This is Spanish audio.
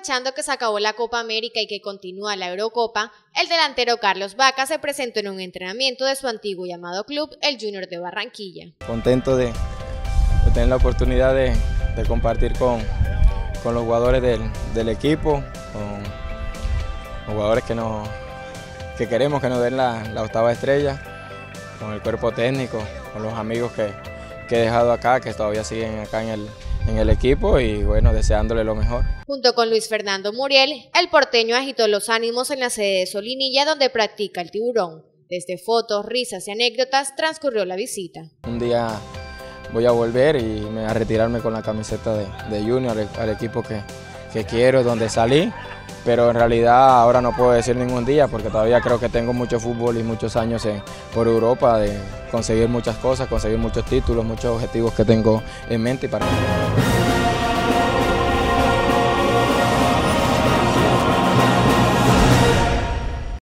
Aprovechando que se acabó la Copa América y que continúa la Eurocopa, el delantero Carlos Vaca se presentó en un entrenamiento de su antiguo y amado club, el Junior de Barranquilla. Contento de, tener la oportunidad de, compartir con, los jugadores del, equipo, con los jugadores que, nos, que queremos que nos den la, octava estrella, con el cuerpo técnico, con los amigos que, que he dejado acá, que todavía siguen acá en el, en el equipo y bueno, deseándole lo mejor. Junto con Luis Fernando Muriel, el porteño agitó los ánimos en la sede de Solinilla donde practica el tiburón. Desde fotos, risas y anécdotas transcurrió la visita. Un día voy a volver y a retirarme con la camiseta de, Junior, al equipo que, que quiero, donde salí pero en realidad ahora no puedo decir ningún día porque todavía creo que tengo mucho fútbol y muchos años por Europa de conseguir muchas cosas, conseguir muchos títulos, muchos objetivos que tengo en mente para